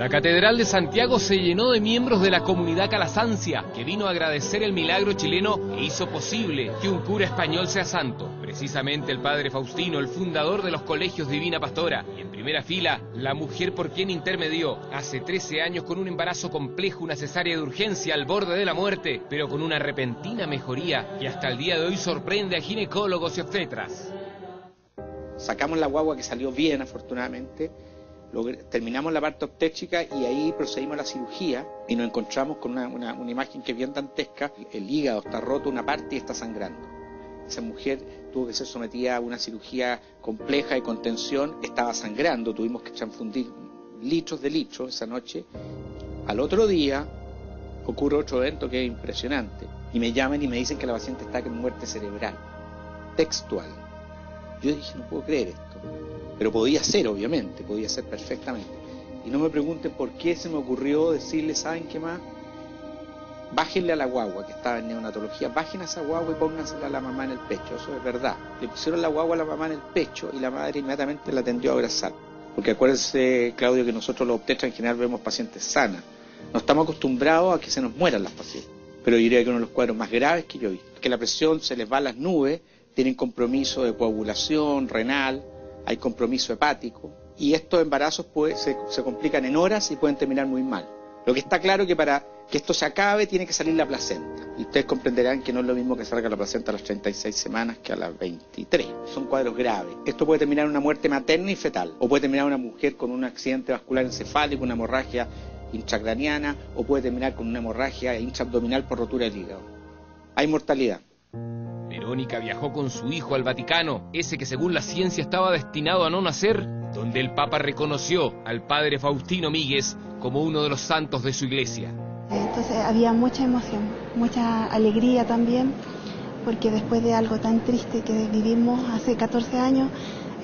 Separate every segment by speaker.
Speaker 1: La Catedral de Santiago se llenó de miembros de la comunidad calasancia, que vino a agradecer el milagro chileno e hizo posible que un cura español sea santo. Precisamente el padre Faustino, el fundador de los colegios Divina Pastora. Y en primera fila, la mujer por quien intermedió hace 13 años con un embarazo complejo, una cesárea de urgencia al borde de la muerte, pero con una repentina mejoría que hasta el día de hoy sorprende a ginecólogos y obstetras.
Speaker 2: Sacamos la guagua que salió bien, afortunadamente terminamos la parte obstétrica y ahí procedimos a la cirugía y nos encontramos con una, imagen que es bien dantesca. El hígado está roto una parte y está sangrando. Esa mujer tuvo que ser sometida a una cirugía compleja de contención, estaba sangrando, tuvimos que transfundir litros de litros esa noche. Al otro día ocurre otro evento que es impresionante y me llaman y me dicen que la paciente está con muerte cerebral, textual. Yo dije, no puedo creer esto. Pero podía ser, obviamente, podía ser perfectamente. Y no me pregunten por qué se me ocurrió decirle, ¿saben qué más? Bájenle a la guagua que estaba en neonatología, bajen a esa guagua y póngansela a la mamá en el pecho. Eso es verdad. Le pusieron la guagua a la mamá en el pecho y la madre inmediatamente la atendió a abrazar. Porque acuérdense, Claudio, que nosotros los obstetras en general vemos pacientes sanas. No estamos acostumbrados a que se nos mueran las pacientes. Pero diría que uno de los cuadros más graves que yo he visto. Que la presión se les va a las nubes, tienen compromiso de coagulación, renal, hay compromiso hepático y estos embarazos pues, se, complican en horas y pueden terminar muy mal. Lo que está claro es que para que esto se acabe tiene que salir la placenta. Y ustedes comprenderán que no es lo mismo que salga la placenta a las 36 semanas que a las 23. Son cuadros graves. Esto puede terminar en una muerte materna y fetal. O puede terminar una mujer con un accidente vascular encefálico, una hemorragia intracraniana, o puede terminar con una hemorragia intraabdominal por rotura del hígado. Hay mortalidad.
Speaker 1: Verónica viajó con su hijo al Vaticano, ese que según la ciencia estaba destinado a no nacer, donde el Papa reconoció al padre Faustino Míguez como uno de los santos de su iglesia.
Speaker 3: Entonces había mucha emoción, mucha alegría también, porque después de algo tan triste que vivimos hace 14 años,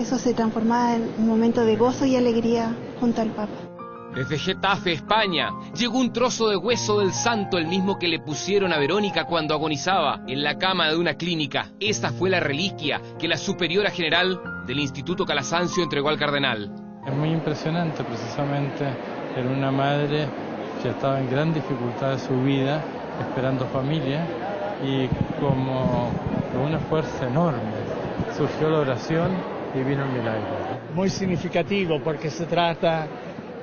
Speaker 3: eso se transformaba en un momento de gozo y alegría junto al Papa.
Speaker 1: Desde Getafe, España, llegó un trozo de hueso del santo, el mismo que le pusieron a Verónica cuando agonizaba en la cama de una clínica. Esta fue la reliquia que la superiora general del Instituto Calasancio entregó al cardenal.
Speaker 4: Es muy impresionante precisamente en una madre que estaba en gran dificultad de su vida, esperando familia, y como con una fuerza enorme surgió la oración y vino el milagro.
Speaker 5: Muy significativo porque se trata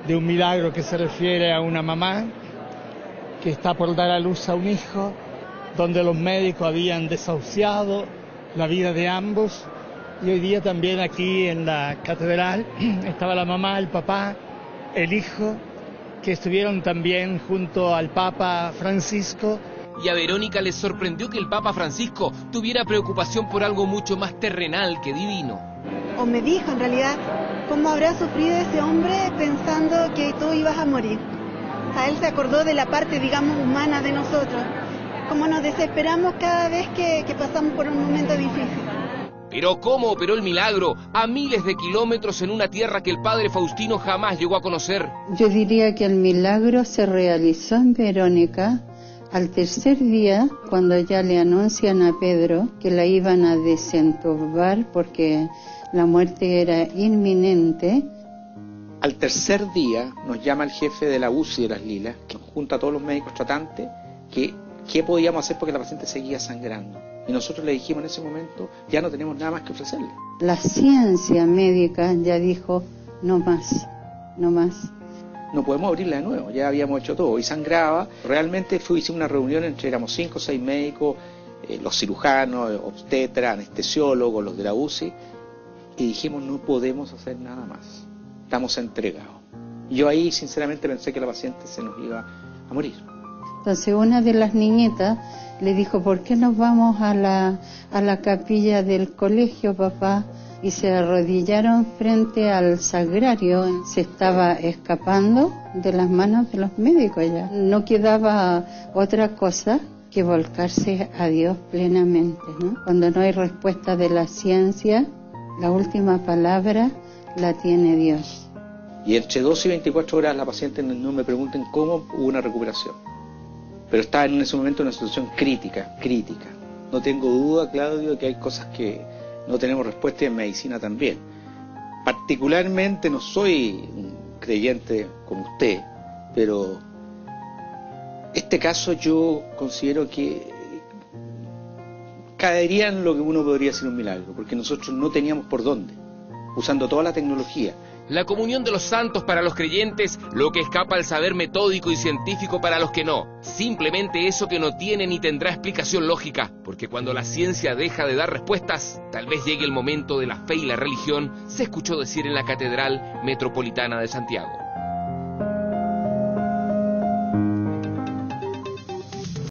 Speaker 5: de un milagro que se refiere a una mamá que está por dar a luz a un hijo, donde los médicos habían desahuciado la vida de ambos. Y hoy día también aquí en la catedral estaba la mamá, el papá, el hijo, que estuvieron también junto al Papa Francisco.
Speaker 1: Y a Verónica le sorprendió que el Papa Francisco tuviera preocupación por algo mucho más terrenal que divino.
Speaker 3: O me dijo en realidad, cómo habrá sufrido ese hombre pensando que tú ibas a morir. A él se acordó de la parte, digamos, humana de nosotros, cómo nos desesperamos cada vez que, que pasamos por un momento difícil.
Speaker 1: Pero ¿cómo operó el milagro a miles de kilómetros en una tierra que el padre Faustino jamás llegó a conocer?
Speaker 6: Yo diría que el milagro se realizó en Verónica al tercer día, cuando ya le anuncian a Pedro que la iban a desentubar porque la muerte era inminente.
Speaker 2: Al tercer día nos llama el jefe de la UCI de las Lilas, que junta a todos los médicos tratantes, que qué podíamos hacer porque la paciente seguía sangrando. Y nosotros le dijimos en ese momento, ya no tenemos nada más que ofrecerle.
Speaker 6: La ciencia médica ya dijo, no más, no más.
Speaker 2: No podemos abrirla de nuevo, ya habíamos hecho todo. Y sangraba, realmente fue, hicimos una reunión entre, éramos cinco o seis médicos, eh, los cirujanos, obstetra, anestesiólogos, los de la UCI, y dijimos no podemos hacer nada más, estamos entregados. Yo ahí sinceramente pensé que la paciente se nos iba a morir.
Speaker 6: Entonces una de las niñetas le dijo, ¿por qué nos vamos a la, a la capilla del colegio, papá? Y se arrodillaron frente al sagrario. Se estaba escapando de las manos de los médicos ya. No quedaba otra cosa que volcarse a Dios plenamente. ¿no? Cuando no hay respuesta de la ciencia, la última palabra la tiene Dios.
Speaker 2: Y entre 12 y 24 horas la paciente no me pregunten cómo hubo una recuperación. Pero está en ese momento en una situación crítica, crítica. No tengo duda, Claudio, que hay cosas que no tenemos respuesta y en medicina también. Particularmente no soy un creyente como usted, pero este caso yo considero que caería en lo que uno podría ser un milagro, porque nosotros no teníamos por dónde, usando toda la tecnología.
Speaker 1: La comunión de los santos para los creyentes, lo que escapa al saber metódico y científico para los que no. Simplemente eso que no tiene ni tendrá explicación lógica, porque cuando la ciencia deja de dar respuestas, tal vez llegue el momento de la fe y la religión, se escuchó decir en la Catedral Metropolitana de Santiago.